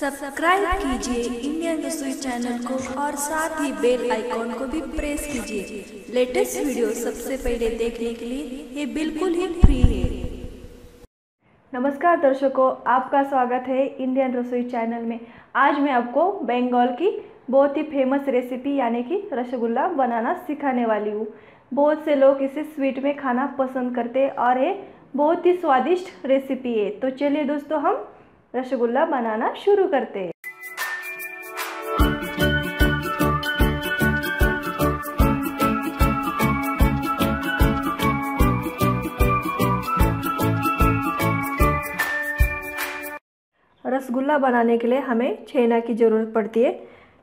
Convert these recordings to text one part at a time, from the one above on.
Subscribe कीजिए Indian रसोई channel को और साथ ही बेल आइकॉन को भी प्रेस कीजिए। लेटेस्ट वीडियो सबसे पहले देखने के लिए ये बिल्कुल ही फ्री है। नमस्कार दर्शकों, आपका स्वागत है इंडियन रसोई चैनल में। आज मैं आपको बंगाल की बहुत ही फ़ेमस रेसिपी यानी कि रसगुल्ला बनाना सिखाने वाली हूँ। बहुत से लोग इसे स्वीट में खाना पसंद करते और ये बहुत ही स्वादिष्ट रेसिपी है। तो चलिए दोस्तों, हम रसगुल्ला बनाना शुरू करते हैं। रसगुल्ला बनाने के लिए हमें छेना की ज़रूरत पड़ती है।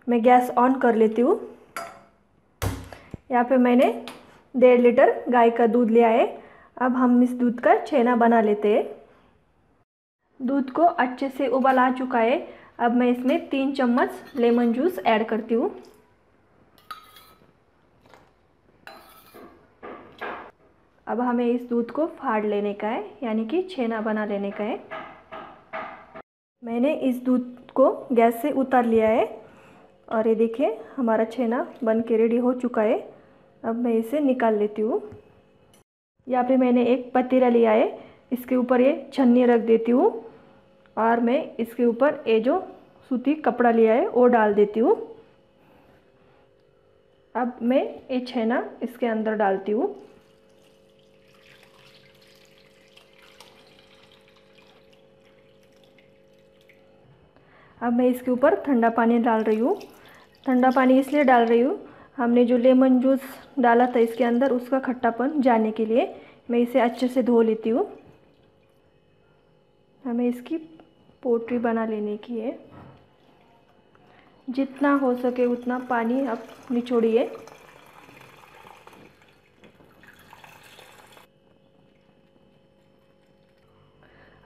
मैं गैस ऑन कर लेती हूँ। यहाँ पे मैंने डेढ़ लीटर गाय का दूध लिया है। अब हम इस दूध का छेना बना लेते हैं। दूध को अच्छे से उबाल आ चुका है। अब मैं इसमें तीन चम्मच लेमन जूस ऐड करती हूँ। अब हमें इस दूध को फाड़ लेने का है, यानी कि छेना बना लेने का है। मैंने इस दूध को गैस से उतार लिया है और ये देखिए, हमारा छेना बन के रेडी हो चुका है। अब मैं इसे निकाल लेती हूँ। यहाँ पे मैंने एक पतीला लिया है। इसके ऊपर ये छन्नी रख देती हूँ और मैं इसके ऊपर ये जो सूती कपड़ा लिया है, वो डाल देती हूँ। अब मैं ये छेना इसके अंदर डालती हूँ। अब मैं इसके ऊपर ठंडा पानी डाल रही हूँ। ठंडा पानी इसलिए डाल रही हूँ, हमने जो लेमन जूस डाला था इसके अंदर, उसका खट्टापन जाने के लिए मैं इसे अच्छे से धो लेती हूँ। हमें इसकी पोट्री बना लेने की है। जितना हो सके उतना पानी आप निचोड़िए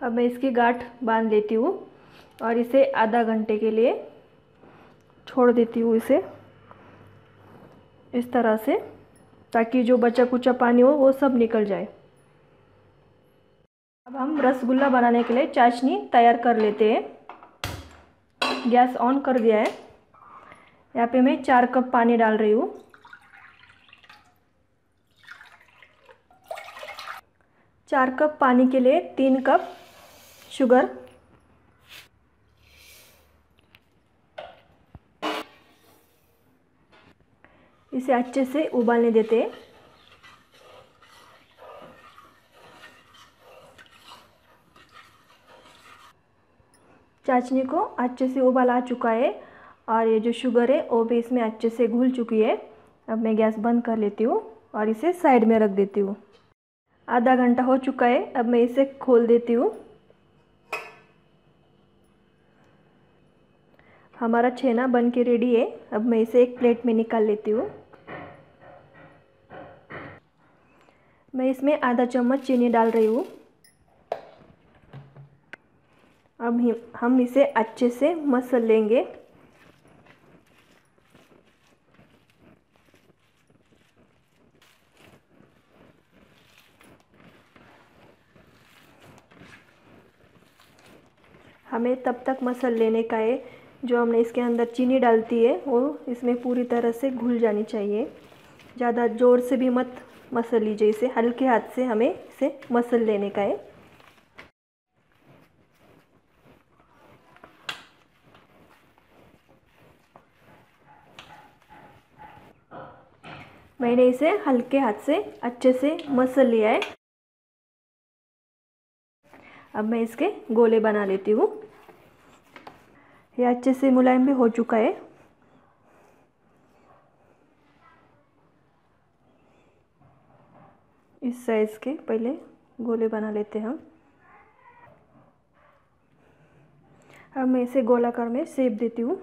अब मैं इसकी गांठ बाँध लेती हूँ और इसे आधा घंटे के लिए छोड़ देती हूँ इसे। इस तरह से, ताकि जो बचा कुचा पानी हो, वो सब निकल जाए। अब हम रसगुल्ला बनाने के लिए चाशनी तैयार कर लेते हैं। गैस ऑन कर दिया है। यहाँ पे मैं चार कप पानी डाल रही हूँ। चार कप पानी के लिए तीन कप शुगर। इसे अच्छे से उबालने देते हैं। चाशनी को अच्छे से उबाल आ चुका है और ये जो शुगर है, वो भी इसमें अच्छे से घुल चुकी है। अब मैं गैस बंद कर लेती हूँ और इसे साइड में रख देती हूँ। आधा घंटा हो चुका है, अब मैं इसे खोल देती हूँ। हमारा छेना बन के रेडी है। अब मैं इसे एक प्लेट में निकाल लेती हूँ। मैं इसमें आधा चम्मच चीनी डाल रही हूँ। अब हम इसे अच्छे से मसल लेंगे। हमें तब तक मसल लेने का है, जो हमने इसके अंदर चीनी डालती है, वो इसमें पूरी तरह से घुल जानी चाहिए। ज़्यादा ज़ोर से भी मत मसल लीजिए इसे, हल्के हाथ से हमें इसे मसल लेने का है। मैंने इसे हल्के हाथ से अच्छे से मसल लिया है। अब मैं इसके गोले बना लेती हूँ। ये अच्छे से मुलायम भी हो चुका है। इस साइज़ के पहले गोले बना लेते हैं हम। अब मैं इसे गोलाकार में सेप देती हूँ।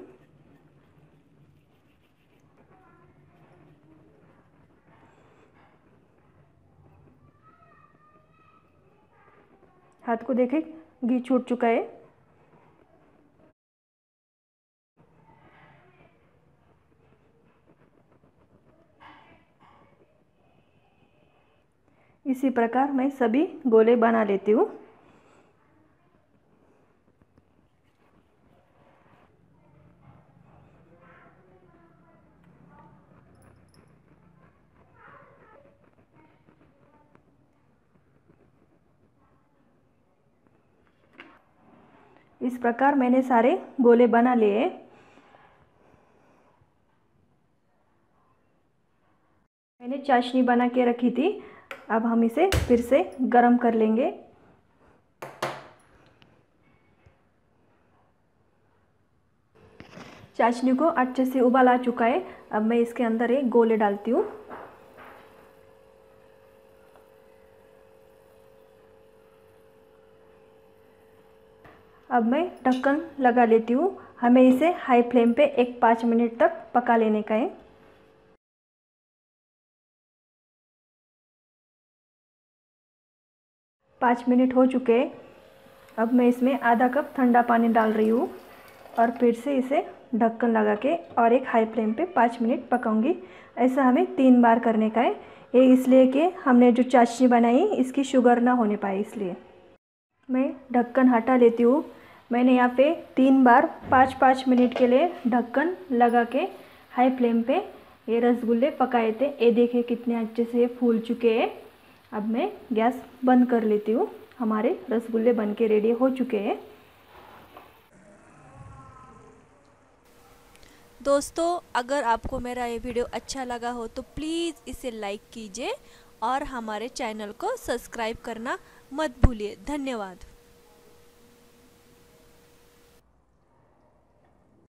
हाथ को देखें, घी छूट चुका है। इसी प्रकार मैं सभी गोले बना लेती हूँ। इस प्रकार मैंने सारे गोले बना लिए। मैंने चाशनी बना के रखी थी। अब हम इसे फिर से गरम कर लेंगे। चाशनी को अच्छे से उबाल आ चुका है। अब मैं इसके अंदर एक गोले डालती हूँ। अब मैं ढक्कन लगा लेती हूँ। हमें इसे हाई फ्लेम पे एक पाँच मिनट तक पका लेने का है। पाँच मिनट हो चुके हैं। अब मैं इसमें आधा कप ठंडा पानी डाल रही हूँ और फिर से इसे ढक्कन लगा के और एक हाई फ्लेम पे पाँच मिनट पकाऊँगी। ऐसा हमें तीन बार करने का है। ये इसलिए कि हमने जो चाशनी बनाई, इसकी शुगर ना होने पाए इसलिए। मैं ढक्कन हटा लेती हूँ। मैंने यहाँ पे तीन बार पाँच पाँच मिनट के लिए ढक्कन लगा के हाई फ्लेम पे ये रसगुल्ले पकाए थे। ये देखिए कितने अच्छे से ये फूल चुके हैं। अब मैं गैस बंद कर लेती हूँ। हमारे रसगुल्ले बन के रेडी हो चुके हैं। दोस्तों, अगर आपको मेरा ये वीडियो अच्छा लगा हो तो प्लीज़ इसे लाइक कीजिए और हमारे चैनल को सब्सक्राइब करना मत भूलिए। धन्यवाद।